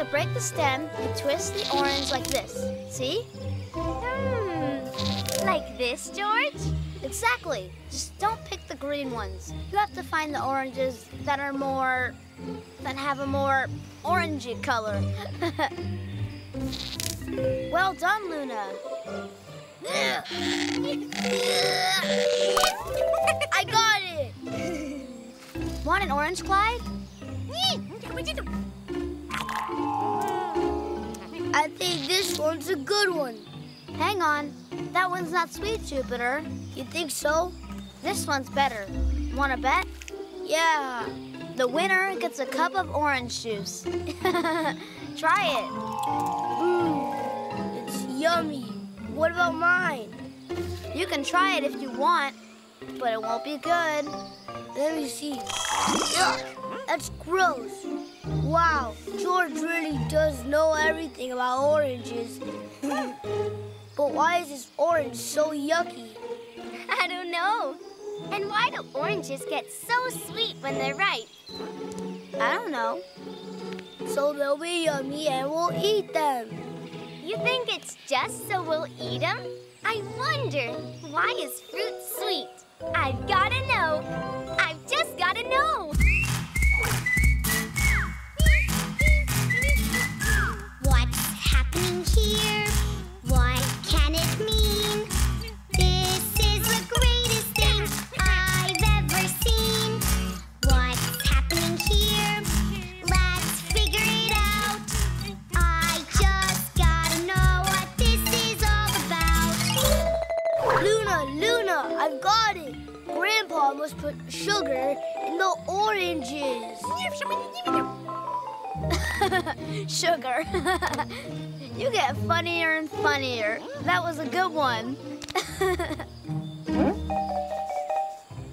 To break the stem, you twist the orange like this. See? Hmm. Like this, George? Exactly. Just don't pick the green ones. You have to find the oranges that are more. that have a more orangey color. well done, Luna. I got it! Want an orange, Clyde? I think this one's a good one. Hang on. That one's not sweet, Jupiter. You think so? This one's better. Want to bet? Yeah. The winner gets a cup of orange juice. Try it. Mmm, it's yummy. What about mine? You can try it if you want, but it won't be good. Let me see. Yuck, that's gross. Wow, George really does know everything about oranges. but why is this orange so yucky? I don't know. And why do oranges get so sweet when they're ripe? I don't know. So they'll be yummy and we'll eat them. You think it's just so we'll eat them? I wonder, why is fruit sweet? I've gotta know. I've just gotta know. Sugar. you get funnier and funnier. That was a good one.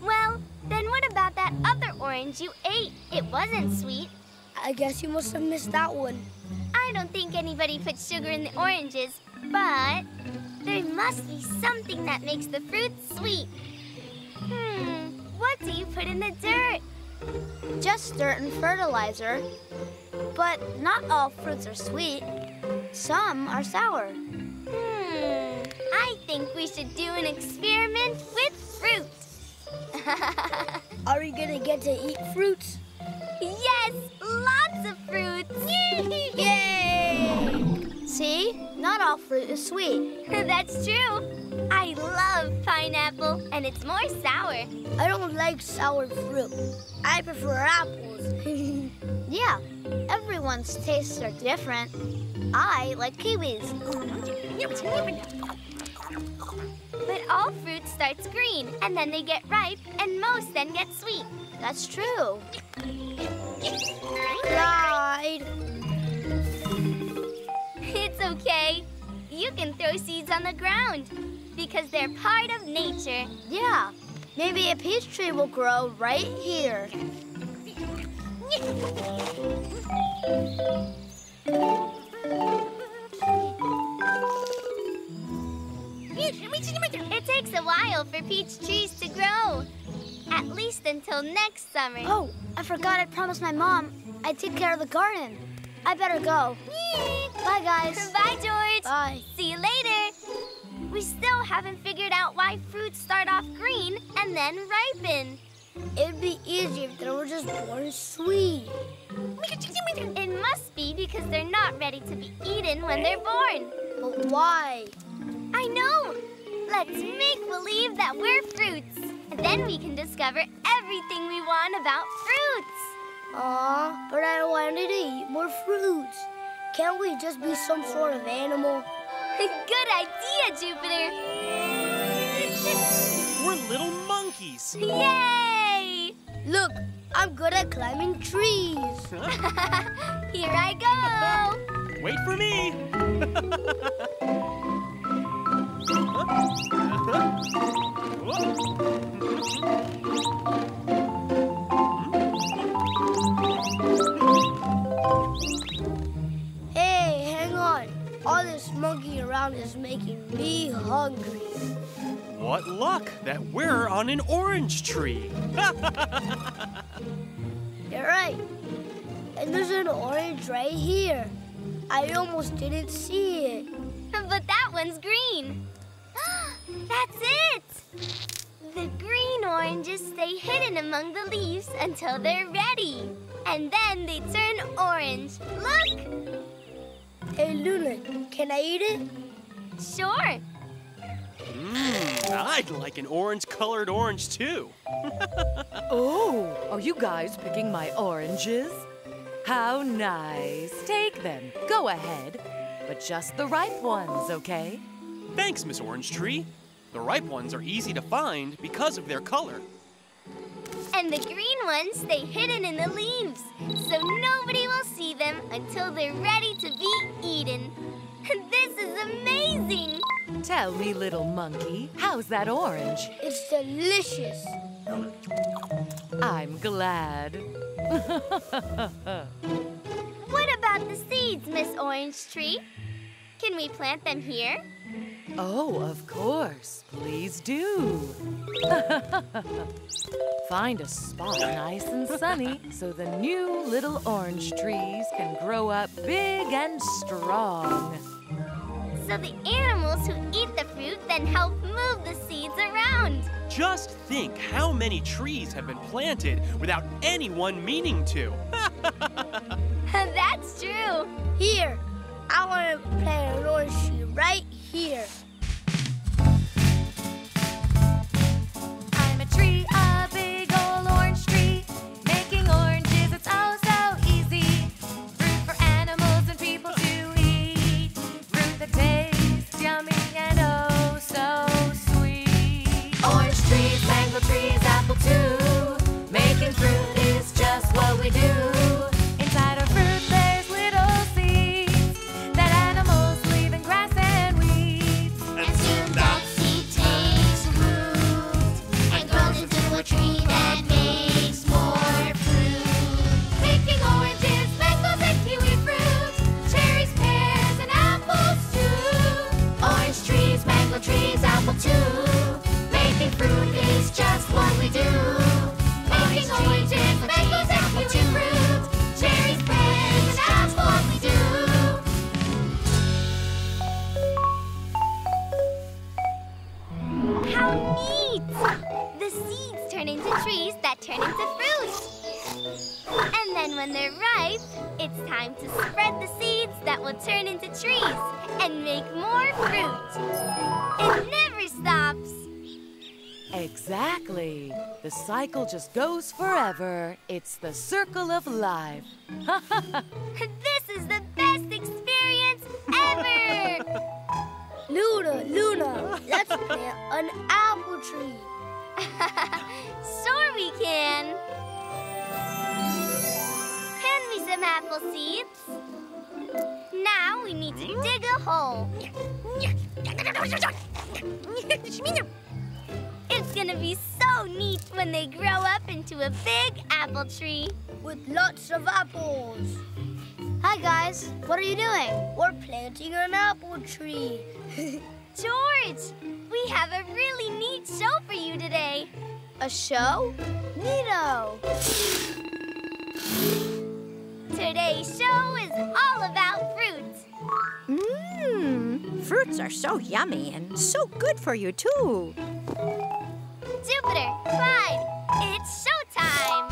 Well, then what about that other orange you ate? It wasn't sweet. I guess you must have missed that one. I don't think anybody put sugar in the oranges, but there must be something that makes the fruit sweet. Hmm, what do you put in the dirt? Just dirt and fertilizer. But not all fruits are sweet. Some are sour. Hmm, I think we should do an experiment with fruit. Are we gonna get to eat fruits? yes, lots of fruits. Yay! Not all fruit is sweet. That's true. I love pineapple, and it's more sour. I don't like sour fruit. I prefer apples. Yeah, everyone's tastes are different. I like kiwis. But all fruit starts green, and then they get ripe, and most then get sweet. That's true. Clyde. Okay. You can throw seeds on the ground because they're part of nature. Yeah, maybe a peach tree will grow right here. It takes a while for peach trees to grow. At least until next summer. Oh, I forgot I promised my mom I'd take care of the garden. I better go. Bye, guys. Bye, George. Bye. See you later. We still haven't figured out why fruits start off green and then ripen. It'd be easier if they were just born sweet. It must be because they're not ready to be eaten when they're born. But why? I know. Let's make believe that we're fruits. And then we can discover everything we want about fruits. Aw, but I wanted to eat more fruits. Can't we just be some sort of animal? Good idea, Jupiter. We're little monkeys. Yay! Look, I'm good at climbing trees. Here I go. Wait for me. That we're on an orange tree. You're right. And there's an orange right here. I almost didn't see it. But that one's green. That's it! The green oranges stay hidden among the leaves until they're ready. And then they turn orange. Look! Hey, Luna, can I eat it? Sure. I'd like an orange-colored orange too. Oh, are you guys picking my oranges? How nice. Take them. Go ahead. But just the ripe ones, okay? Thanks, Miss Orange Tree. The ripe ones are easy to find because of their color. And the green ones stay hidden in the leaves, so nobody will see them until they're ready to be eaten. This is amazing! Tell me, little monkey, how's that orange? It's delicious. I'm glad. What about the seeds, Miss Orange Tree? Can we plant them here? Oh, of course. Please do. Find a spot nice and sunny so the new little orange trees can grow up big and strong. So the animals who eat the fruit then help move the seeds around. Just think how many trees have been planted without anyone meaning to. That's true. Here, I want to plant an orange tree right here. Time to spread the seeds that will turn into trees and make more fruit. It never stops. Exactly. The cycle just goes forever. It's the circle of life. This is the best experience ever! Luna, Luna, let's plant an apple tree. sure we can. Some apple seeds. Now we need to hmm? dig a hole. It's gonna be so neat when they grow up into a big apple tree. with lots of apples. Hi, guys. What are you doing? We're planting an apple tree. George, we have a really neat show for you today. A show? Neato. Today's show is all about fruit. Mmm, fruits are so yummy and so good for you, too. Jupiter, Clyde, it's showtime!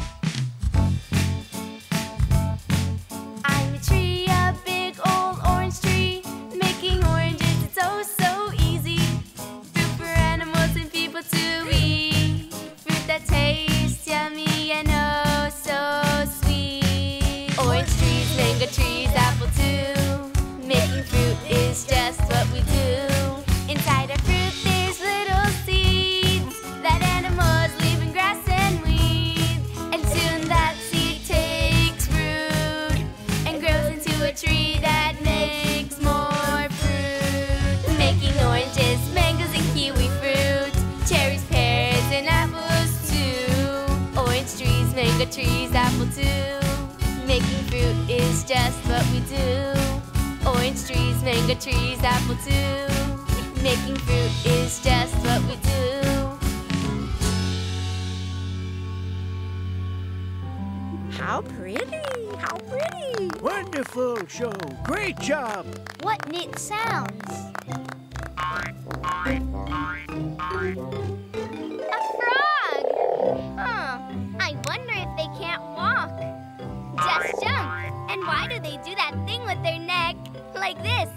Making fruit is just what we do. Orange trees, mango trees, apple too. Making fruit is just what we do. How pretty. How pretty. Wonderful show. Great job. What neat sounds. after they do that thing with their neck. Like this.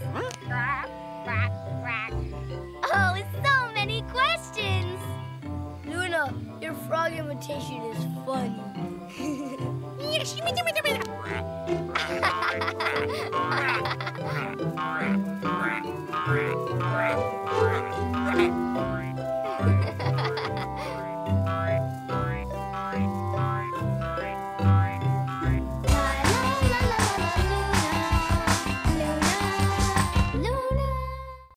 Oh, so many questions. Luna, your frog imitation is funny.